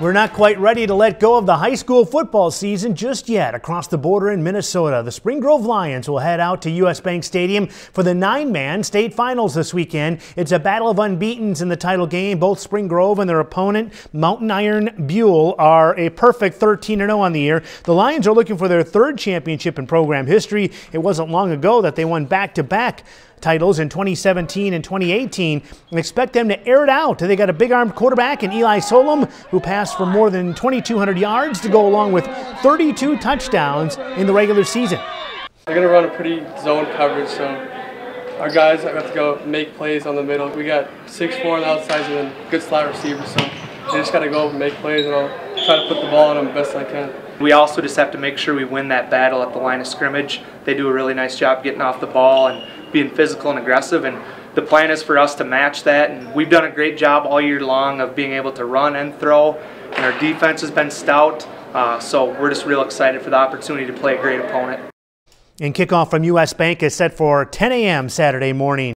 We're not quite ready to let go of the high school football season just yet. Across the border in Minnesota, the Spring Grove Lions will head out to U.S. Bank Stadium for the nine-man state finals this weekend. It's a battle of unbeatens in the title game. Both Spring Grove and their opponent, Mountain Iron Buhl, are a perfect 13-0 on the year. The Lions are looking for their third championship in program history. It wasn't long ago that they won back-to-back titles in 2017 and 2018 and expect them to air it out. They got a big armed quarterback in Eli Solom who passed for more than 2,200 yards to go along with 32 touchdowns in the regular season. They're going to run a pretty zone coverage, so our guys have to go make plays on the middle. We got 6'4 on the outside and then good slot receivers, so they just got to go and make plays and I'll try to put the ball on them best I can. We also just have to make sure we win that battle at the line of scrimmage. They do a really nice job getting off the ball and being physical and aggressive and the plan is for us to match that and we've done a great job all year long of being able to run and throw and our defense has been stout uh, so we're just real excited for the opportunity to play a great opponent. And kickoff from U.S. Bank is set for 10 a.m. Saturday morning.